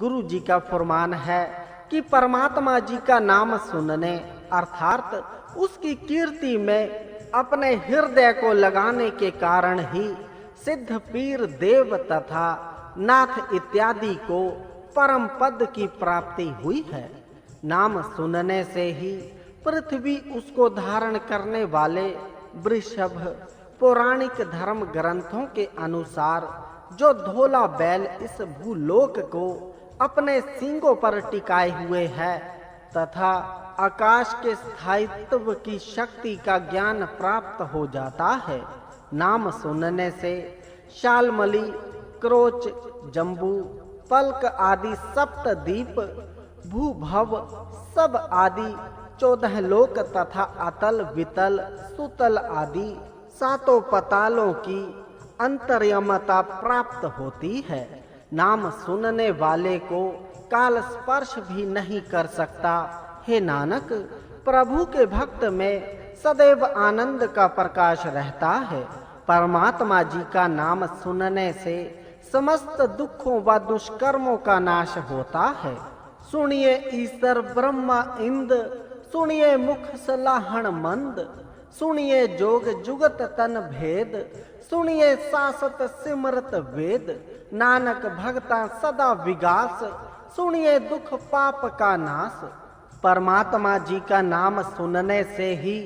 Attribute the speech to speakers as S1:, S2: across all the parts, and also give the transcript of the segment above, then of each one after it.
S1: गुरु जी का फरमान है कि परमात्मा जी का नाम सुनने, अर्थात उसकी कीर्ति में अपने हृदय को लगाने के कारण ही सिद्ध पीर देव तथा नाथ इत्यादि को परम पद की प्राप्ति हुई है। नाम सुनने से ही पृथ्वी उसको धारण करने वाले वृषभ पौराणिक धर्म ग्रंथों के अनुसार जो धोला बैल इस भूलोक को अपने सिंगों पर टिकाए हुए है, तथा आकाश के स्थायित्व की शक्ति का ज्ञान प्राप्त हो जाता है। नाम सुनने से शालमली, क्रोच, जम्बू, पल्क आदि सप्त भूभव, सब आदि चौदह लोक तथा अतल, वितल, सुतल आदि सातों पतालों की अंतर्यमता प्राप्त होती है। नाम सुनने वाले को काल स्पर्श भी नहीं कर सकता। हे नानक, प्रभु के भक्त में सदैव आनंद का प्रकाश रहता है। परमात्मा जी का नाम सुनने से समस्त दुखों व दुष्कर्मों का नाश होता है। सुनिए ईश्वर ब्रह्मा इंद, सुनिए मुख सलाहण मंद। सुनिए जोग जुगत तन भेद, सुनिए सासत सिमरत वेद, नानक भगता सदा विगास, सुनिए दुख पाप का नाश परमात्मा जी का नाम सुनने से ही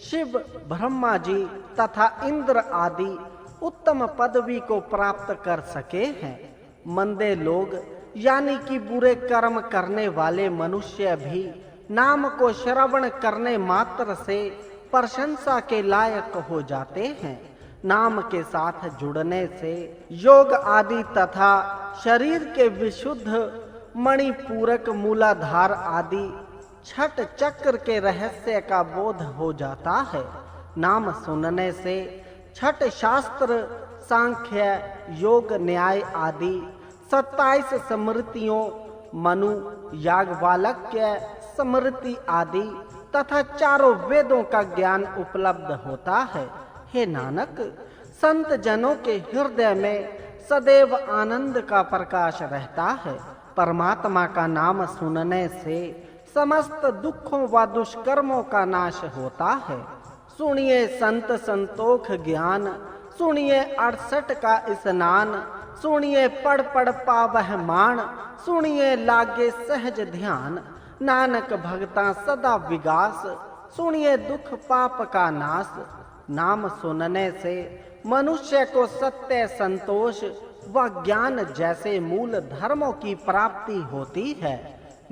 S1: शिव, ब्रह्मा जी तथा इंद्र आदि उत्तम पदवी को प्राप्त कर सके हैं। मंदे लोग, यानी कि बुरे कर्म करने वाले मनुष्य भी, नाम को श्रवण करने मात्र से प्रशंसा के लायक हो जाते हैं। नाम के साथ जुड़ने से योग आदि तथा शरीर के विशुद्ध मणिपूरक मूलाधार आदि छठ चक्र के रहस्य का बोध हो जाता है। नाम सुनने से छठ शास्त्र, सांख्य, योग, न्याय आदि सत्ताईस स्मृतियों, मनु यागवालक्य स्मृति आदि तथा चारों वेदों का ज्ञान उपलब्ध होता है। हे नानक संत जनों के हृदय में सदैव आनंद का प्रकाश रहता है। परमात्मा का नाम सुनने से समस्त दुखों व दुष्कर्मों का नाश होता है। सुनिए संत संतोख ज्ञान, सुनिए अड़सठ का स्नान, सुनिए पढ़ पढ़ पावह मान, सुनिए लागे सहज ध्यान। नानक भगता सदा विगास, सुनिए दुख पाप का नाश नाम सुनने से मनुष्य को सत्य संतोष व ज्ञान जैसे मूल धर्मों की प्राप्ति होती है।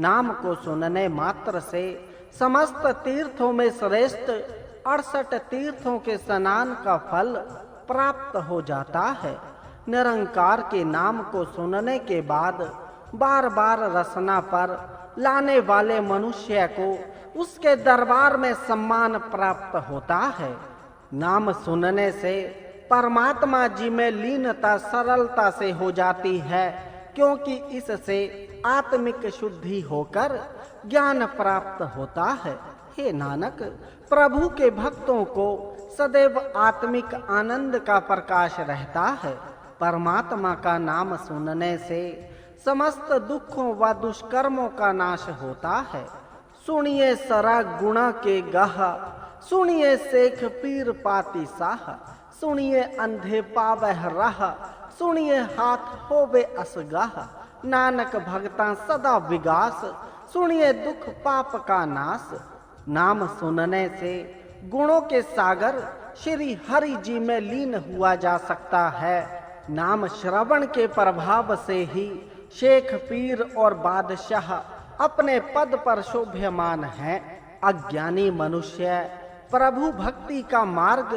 S1: नाम को सुनने मात्र से समस्त तीर्थों में श्रेष्ठ अड़सठ तीर्थों के स्नान का फल प्राप्त हो जाता है। निरंकार के नाम को सुनने के बाद बार बार रसना पर लाने वाले मनुष्य को उसके दरबार में सम्मान प्राप्त होता है। नाम सुनने से परमात्मा जी में लीनता, सरलता से हो जाती है, क्योंकि इससे आत्मिक शुद्धि होकर ज्ञान प्राप्त होता है। हे नानक, प्रभु के भक्तों को सदैव आत्मिक आनंद का प्रकाश रहता है। परमात्मा का नाम सुनने से समस्त दुखों व दुष्कर्मों का नाश होता है। सुनिए सरा गुणा के गह, सुनिए शेख पीर पाती साह, सुनिए अंधे पावह रह, सुनिए हाथ होवे असगाह, नानक भगता सदा विगास, सुनिए दुख पाप का नाश। नाम सुनने से गुणों के सागर, श्री हरि जी में लीन हुआ जा सकता है। नाम श्रवण के प्रभाव से ही शेख पीर और बादशाह अपने पद पर शोभ्यमान है। अज्ञानी मनुष्य प्रभु भक्ति का मार्ग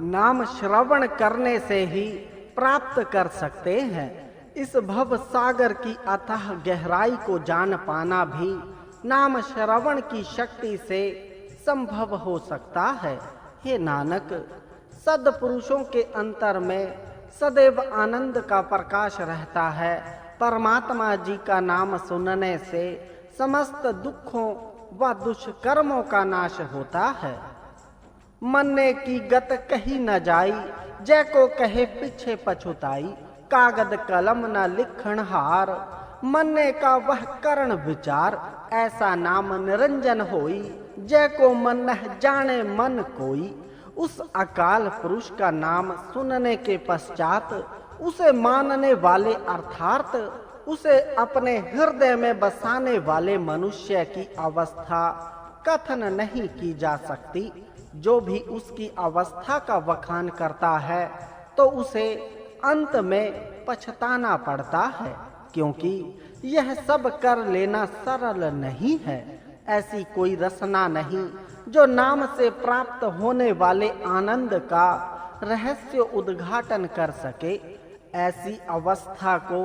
S1: नाम श्रवण करने से ही प्राप्त कर सकते हैं। इस भव सागर की अथाह गहराई को जान पाना भी नाम श्रवण की शक्ति से संभव हो सकता है। हे नानक, सदपुरुषों के अंतर में सदैव आनंद का प्रकाश रहता है। परमात्मा जी का नाम सुनने से समस्त दुखों व दुष्कर्मों का नाश होता है। मन्ने की गत कही न जाई, जय को कहे पीछे पछुताई, कागद कलम न लिखण हार। मन्ने का वह करण विचार, ऐसा नाम निरंजन होई, जय को मन जाने मन कोई। उस अकाल पुरुष का नाम सुनने के पश्चात उसे मानने वाले अर्थात उसे अपने हृदय में बसाने वाले मनुष्य की अवस्था कथन नहीं की जा सकती। जो भी उसकी अवस्था का वखान करता है तो उसे अंत में पछताना पड़ता है, क्योंकि यह सब कर लेना सरल नहीं है। ऐसी कोई रसना नहीं, जो नाम से प्राप्त होने वाले आनंद का रहस्य उद्घाटन कर सके। ऐसी अवस्था को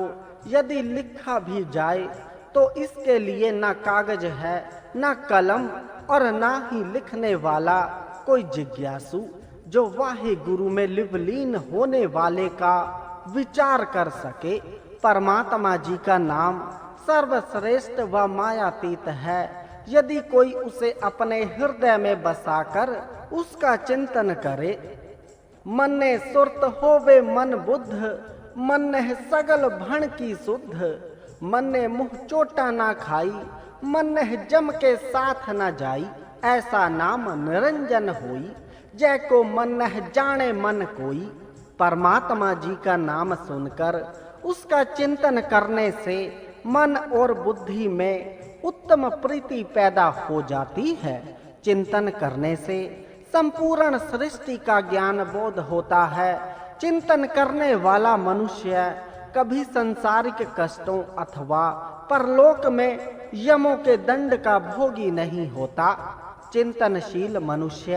S1: यदि लिखा भी जाए तो इसके लिए न कागज़ है, न कलम और न ही लिखने वाला कोई जिज्ञासु, जो वाहे गुरु में लिवलीन होने वाले का विचार कर सके। परमात्मा जी का नाम सर्वश्रेष्ठ व मायातीत है। यदि कोई उसे अपने हृदय में बसाकर उसका चिंतन करे, मन ने सुरत होवे मन बुद्ध मन ने सगल भण की शुद्ध मन ने मुँह चोटा ना खाई मन ने जम के साथ न जाई, ऐसा नाम निरंजन होई जय को मन जाने मन कोई। परमात्मा जी का नाम सुनकर, उसका चिंतन करने से मन और बुद्धि में उत्तम प्रीति पैदा हो जाती है। चिंतन करने से संपूर्ण सृष्टि का ज्ञान बोध होता है। चिंतन करने वाला मनुष्य कभी संसारिक कष्टों अथवा परलोक में यमों के दंड का भोगी नहीं होता। चिंतनशील मनुष्य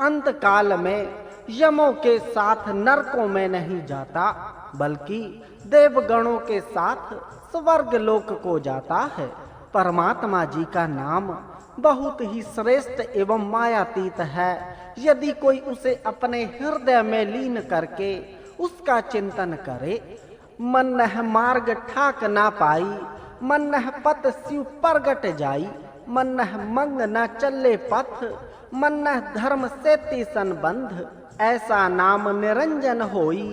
S1: अंत काल में यमों के साथ नरकों में नहीं जाता, बल्कि देवगणों के साथ स्वर्ग लोक को जाता है। परमात्मा जी का नाम बहुत ही श्रेष्ठ एवं मायातीत है। यदि कोई उसे अपने हृदय में लीन करके उसका चिंतन करे, मन नह मार्ग ठाक ना पाई, मन नह पत शिव प्रगट जाई, मन नह मंग न चले पथ, मन नह धर्म से संबंध, ऐसा नाम निरंजन होई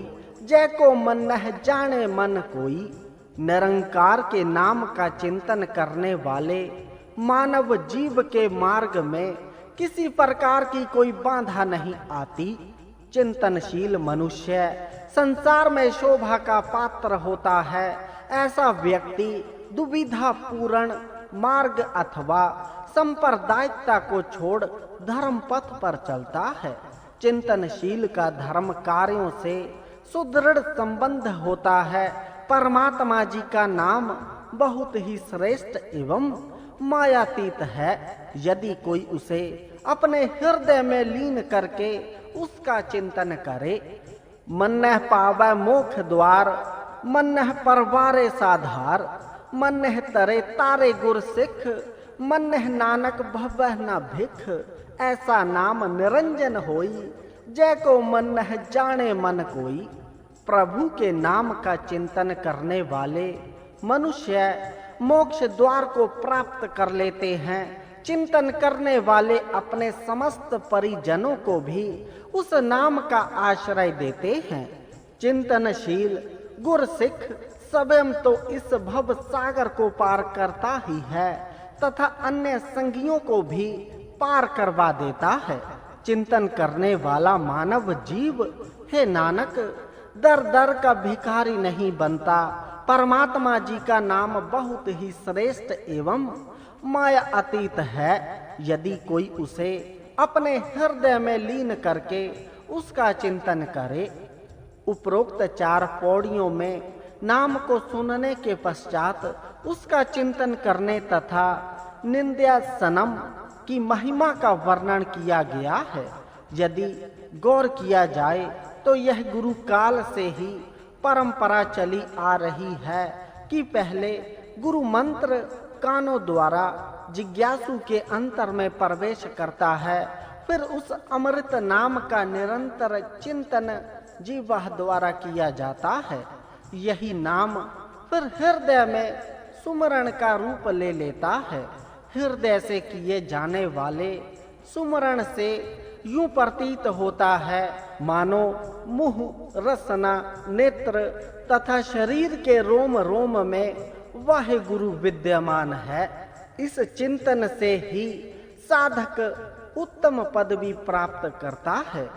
S1: जय को मन नह जाने मन कोई। निरंकार के नाम का चिंतन करने वाले मानव जीव के मार्ग में किसी प्रकार की कोई बाधा नहीं आती। चिंतनशील मनुष्य संसार में शोभा का पात्र होता है। ऐसा व्यक्ति दुविधा पूर्ण मार्ग अथवा संप्रदायिकता को छोड़ धर्म पथ पर चलता है। चिंतनशील का धर्म कार्यों से सुदृढ़ संबंध होता है। परमात्मा जी का नाम बहुत ही श्रेष्ठ एवं मायातीत है। यदि कोई उसे अपने हृदय में लीन करके उसका चिंतन करे मन पावे मोख द्वार मन परवारे साधार मन तरे तारे गुर सिख मन नानक भव न भिख, ऐसा नाम निरंजन होई जय को मन जाने मन कोई। प्रभु के नाम का चिंतन करने वाले मनुष्य मोक्ष द्वार को प्राप्त कर लेते हैं। चिंतन करने वाले अपने समस्त परिजनों को भी उस नाम का आश्रय देते हैं। चिंतनशील गुर सिख स्वयं तो इस भव सागर को पार करता ही है, तथा अन्य संगियों को भी पार करवा देता है। चिंतन करने वाला मानव जीव, हे नानक, दर दर का भिखारी नहीं बनता परमात्मा जी का नाम बहुत ही श्रेष्ठ एवं माया अतीत है। यदि कोई उसे अपने हृदय में लीन करके उसका चिंतन करे, उपरोक्त चार पौड़ियों में नाम को सुनने के पश्चात उसका चिंतन करने तथा निंद्या सनम की महिमा का वर्णन किया गया है। यदि गौर किया जाए तो यह गुरु काल से ही परंपरा चली आ रही है कि पहले गुरु मंत्र कानों द्वारा जिज्ञासु के अंतर में प्रवेश करता है, फिर उस अमृत नाम का निरंतर चिंतन जीवा द्वारा किया जाता है। यही नाम फिर हृदय में सुमरण का रूप ले लेता है। हृदय से किए जाने वाले सुमरण से यूँ प्रतीत होता है। मानो मुह, रसना, नेत्र तथा शरीर के रोम रोम में वह गुरु विद्यमान है। इस चिंतन से ही साधक उत्तम पदवी प्राप्त करता है।